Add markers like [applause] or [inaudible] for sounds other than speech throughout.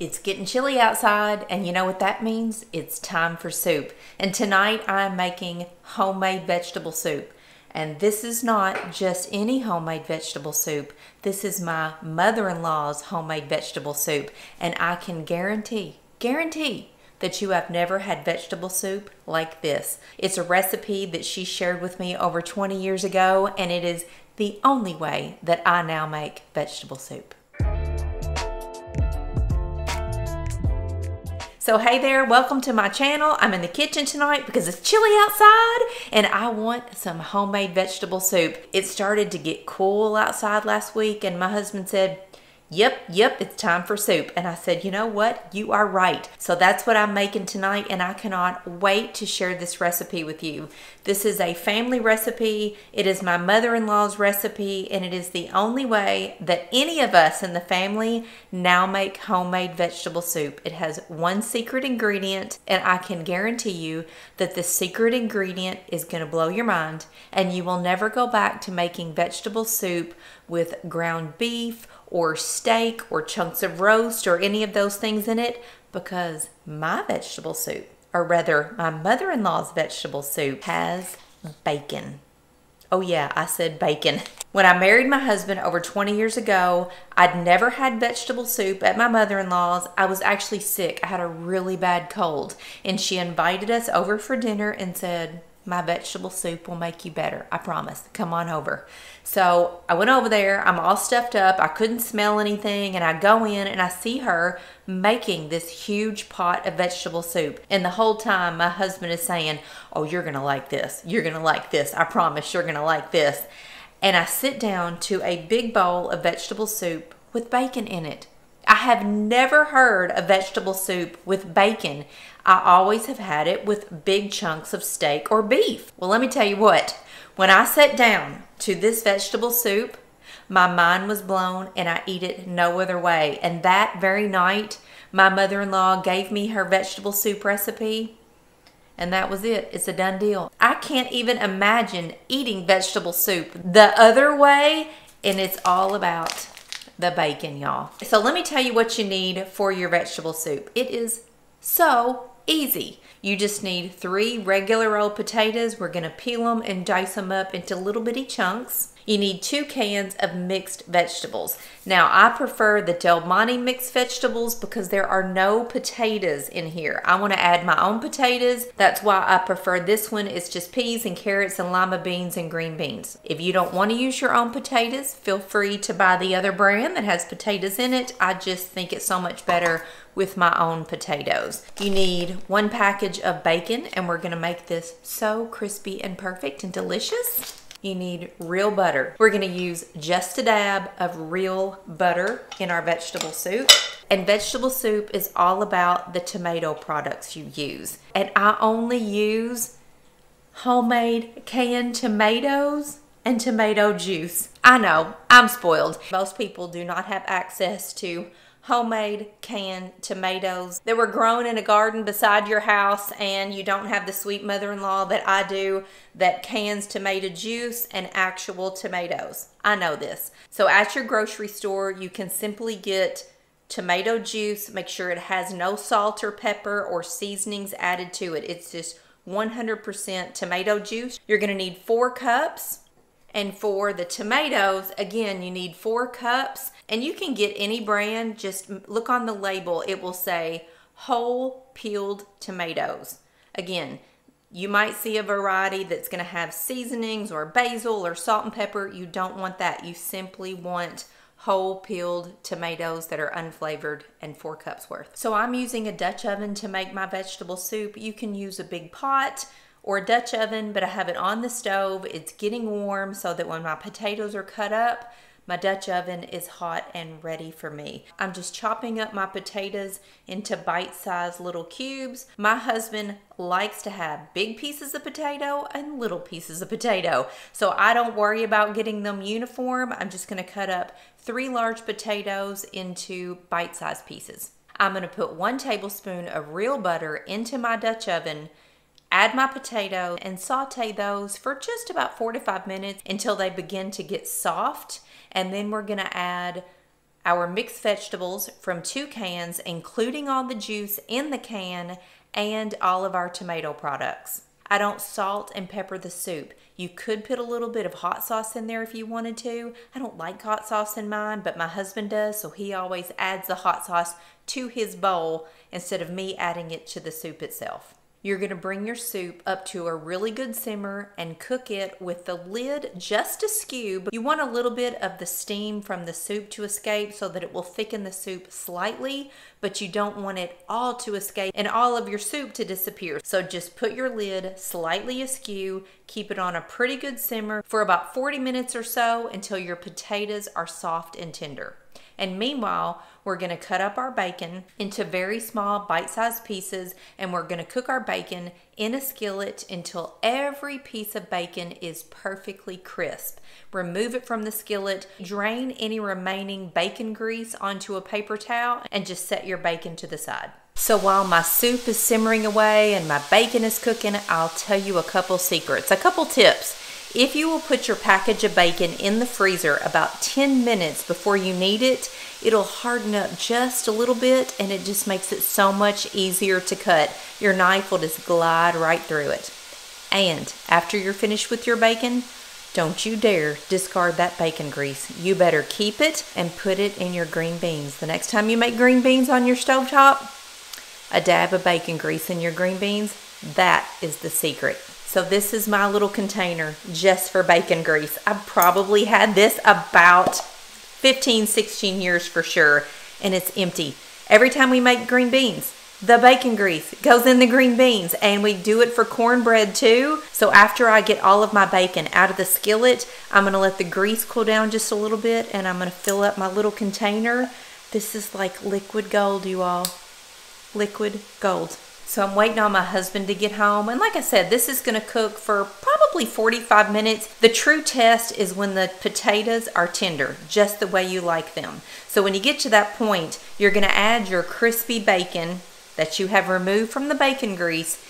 It's getting chilly outside, and you know what that means? It's time for soup. And tonight I'm making homemade vegetable soup. And this is not just any homemade vegetable soup. This is my mother in law's homemade vegetable soup. And I can guarantee, guarantee, that you have never had vegetable soup like this. It's a recipe that she shared with me over 20 years ago, and it is the only way that I now make vegetable soup. So hey there, welcome to my channel. I'm in the kitchen tonight because it's chilly outside and I want some homemade vegetable soup. It started to get cool outside last week and my husband said, Yep, yep, it's time for soup. And I said, you know what? You are right. So that's what I'm making tonight, and I cannot wait to share this recipe with you. This is a family recipe. It is my mother in law's recipe, and it is the only way that any of us in the family now make homemade vegetable soup. It has one secret ingredient, and I can guarantee you that the secret ingredient is going to blow your mind, and you will never go back to making vegetable soup with ground beef or steak or chunks of roast or any of those things in it because my vegetable soup, or rather, my mother in law's vegetable soup, has bacon. Oh, yeah, I said bacon. [laughs] When I married my husband over 20 years ago, I'd never had vegetable soup at my mother in law's. I was actually sick. I had a really bad cold. And she invited us over for dinner and said, my vegetable soup will make you better. I promise. Come on over. So I went over there. I'm all stuffed up. I couldn't smell anything. And I go in and I see her making this huge pot of vegetable soup. And the whole time, my husband is saying, Oh, you're going to like this. You're going to like this. I promise you're going to like this. And I sit down to a big bowl of vegetable soup with bacon in it. I have never heard a vegetable soup with bacon. I always have had it with big chunks of steak or beef. Well, let me tell you what, when I sat down to this vegetable soup, my mind was blown and I eat it no other way. And that very night, my mother in law gave me her vegetable soup recipe. And that was it. It's a done deal. I can't even imagine eating vegetable soup the other way. And it's all about the bacon, y'all. So let me tell you what you need for your vegetable soup. It is so easy. You just need three regular old potatoes. We're gonna peel them and dice them up into little bitty chunks. You need two cans of mixed vegetables. Now, I prefer the Del Monte mixed vegetables because there are no potatoes in here. I want to add my own potatoes. That's why I prefer this one. It's just peas and carrots and lima beans and green beans. If you don't want to use your own potatoes, feel free to buy the other brand that has potatoes in it. I just think it's so much better with my own potatoes. You need one package of bacon and we're gonna make this so crispy and perfect and delicious you need real butter. We're gonna use just a dab of real butter in our vegetable soup. And vegetable soup is all about the tomato products you use. And I only use homemade canned tomatoes and tomato juice. I know, I'm spoiled. Most people do not have access to homemade canned tomatoes that were grown in a garden beside your house and you don't have the sweet mother-in-law that I do that cans tomato juice and actual tomatoes. I know this. So at your grocery store, you can simply get tomato juice. Make sure it has no salt or pepper or seasonings added to it. It's just 100% tomato juice. You're gonna need four cups. And for the tomatoes, again, you need four cups and you can get any brand, just look on the label. It will say whole peeled tomatoes. Again, you might see a variety that's going to have seasonings or basil or salt and pepper. You don't want that. You simply want whole peeled tomatoes that are unflavored and four cups worth. So I'm using a Dutch oven to make my vegetable soup. You can use a big pot or a Dutch oven, but I have it on the stove. It's getting warm so that when my potatoes are cut up, my Dutch oven is hot and ready for me. I'm just chopping up my potatoes into bite-sized little cubes. My husband likes to have big pieces of potato and little pieces of potato. So I don't worry about getting them uniform. I'm just gonna cut up three large potatoes into bite-sized pieces. I'm gonna put one tablespoon of real butter into my Dutch oven Add my potato and saute those for just about four to five minutes until they begin to get soft and then we're gonna add our mixed vegetables from two cans, including all the juice in the can, and all of our tomato products. I don't salt and pepper the soup. You could put a little bit of hot sauce in there if you wanted to. I don't like hot sauce in mine, but my husband does, so he always adds the hot sauce to his bowl instead of me adding it to the soup itself. You're going to bring your soup up to a really good simmer and cook it with the lid just askew. But You want a little bit of the steam from the soup to escape so that it will thicken the soup slightly, but you don't want it all to escape and all of your soup to disappear. So just put your lid slightly askew, keep it on a pretty good simmer for about 40 minutes or so until your potatoes are soft and tender. And meanwhile, we're going to cut up our bacon into very small bite sized pieces and we're going to cook our bacon in a skillet until every piece of bacon is perfectly crisp. Remove it from the skillet, drain any remaining bacon grease onto a paper towel, and just set your bacon to the side. So while my soup is simmering away and my bacon is cooking, I'll tell you a couple secrets, a couple tips. If you will put your package of bacon in the freezer about 10 minutes before you need it, it'll harden up just a little bit and it just makes it so much easier to cut. Your knife will just glide right through it. And after you're finished with your bacon, don't you dare discard that bacon grease. You better keep it and put it in your green beans. The next time you make green beans on your stovetop, a dab of bacon grease in your green beans, that is the secret. So this is my little container just for bacon grease. I've probably had this about 15, 16 years for sure, and it's empty. Every time we make green beans, the bacon grease goes in the green beans and we do it for cornbread too. So after I get all of my bacon out of the skillet, I'm gonna let the grease cool down just a little bit and I'm gonna fill up my little container. This is like liquid gold, you all. Liquid gold. So I'm waiting on my husband to get home. And like I said, this is going to cook for probably 45 minutes. The true test is when the potatoes are tender, just the way you like them. So when you get to that point, you're going to add your crispy bacon that you have removed from the bacon grease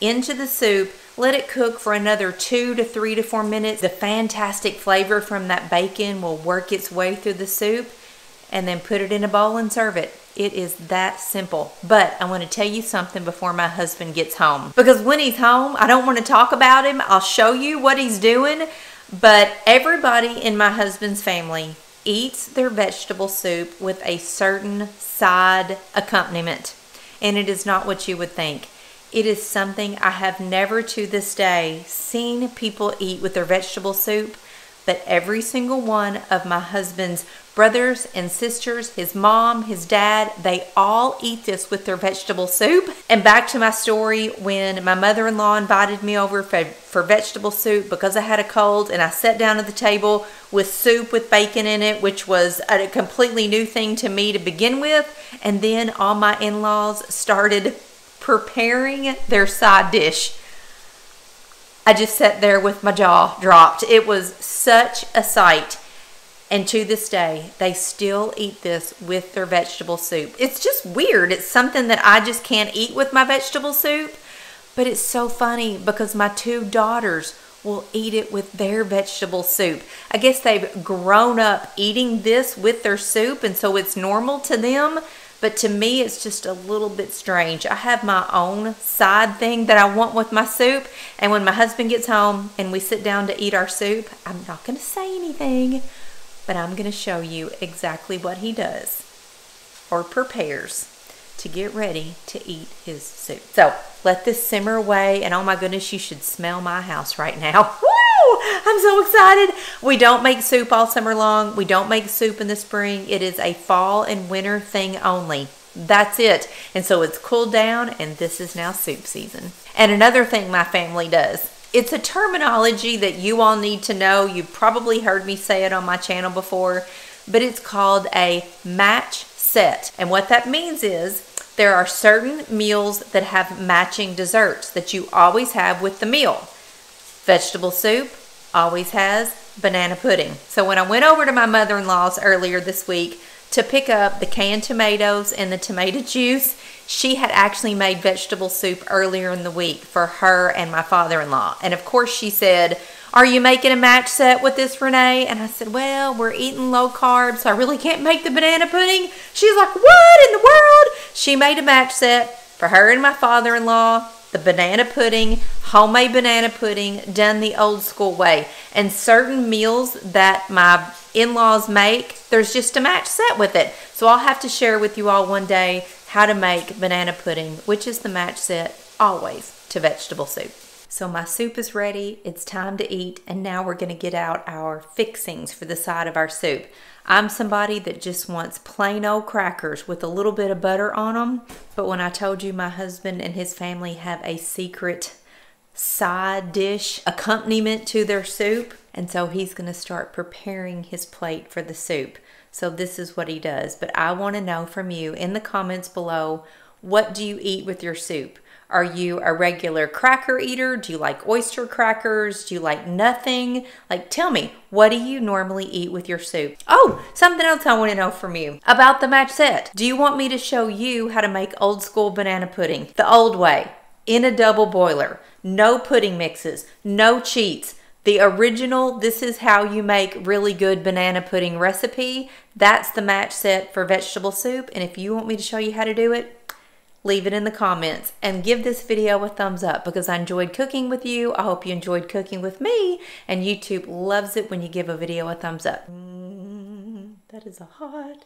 into the soup. Let it cook for another two to three to four minutes. The fantastic flavor from that bacon will work its way through the soup and then put it in a bowl and serve it. It is that simple. But I want to tell you something before my husband gets home. Because when he's home, I don't want to talk about him. I'll show you what he's doing. But everybody in my husband's family eats their vegetable soup with a certain side accompaniment. And it is not what you would think. It is something I have never to this day seen people eat with their vegetable soup but every single one of my husband's brothers and sisters, his mom, his dad, they all eat this with their vegetable soup. And back to my story when my mother in law invited me over for, for vegetable soup because I had a cold, and I sat down at the table with soup with bacon in it, which was a completely new thing to me to begin with. And then all my in laws started preparing their side dish I just sat there with my jaw dropped. It was such a sight. And to this day, they still eat this with their vegetable soup. It's just weird. It's something that I just can't eat with my vegetable soup. But it's so funny because my two daughters will eat it with their vegetable soup. I guess they've grown up eating this with their soup, and so it's normal to them. But to me, it's just a little bit strange. I have my own side thing that I want with my soup. And when my husband gets home and we sit down to eat our soup, I'm not going to say anything, but I'm going to show you exactly what he does or prepares to get ready to eat his soup. So let this simmer away. And oh my goodness, you should smell my house right now. [laughs] I'm so excited. We don't make soup all summer long. We don't make soup in the spring. It is a fall and winter thing only. That's it. And so it's cooled down, and this is now soup season. And another thing my family does it's a terminology that you all need to know. You've probably heard me say it on my channel before, but it's called a match set. And what that means is there are certain meals that have matching desserts that you always have with the meal. Vegetable soup always has banana pudding. So when I went over to my mother-in-law's earlier this week to pick up the canned tomatoes and the tomato juice, she had actually made vegetable soup earlier in the week for her and my father-in-law. And of course she said, Are you making a match set with this, Renee? And I said, Well, we're eating low carb, so I really can't make the banana pudding. She's like, What in the world? She made a match set for her and my father in law the banana pudding, homemade banana pudding done the old school way. And certain meals that my in laws make, there's just a match set with it. So I'll have to share with you all one day how to make banana pudding, which is the match set always to vegetable soup. So my soup is ready, it's time to eat, and now we're gonna get out our fixings for the side of our soup. I'm somebody that just wants plain old crackers with a little bit of butter on them, but when I told you my husband and his family have a secret side dish accompaniment to their soup, and so he's gonna start preparing his plate for the soup. So this is what he does, but I wanna know from you in the comments below, what do you eat with your soup? Are you a regular cracker eater? Do you like oyster crackers? Do you like nothing? Like, tell me, what do you normally eat with your soup? Oh, something else I want to know from you about the match set. Do you want me to show you how to make old school banana pudding the old way in a double boiler? No pudding mixes, no cheats. The original, this is how you make really good banana pudding recipe. That's the match set for vegetable soup. And if you want me to show you how to do it, leave it in the comments and give this video a thumbs up because I enjoyed cooking with you. I hope you enjoyed cooking with me and YouTube loves it when you give a video a thumbs up. Mm, that is a hot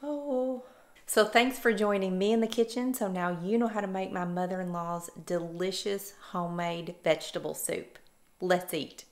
bowl. So thanks for joining me in the kitchen. So now you know how to make my mother-in-law's delicious homemade vegetable soup. Let's eat.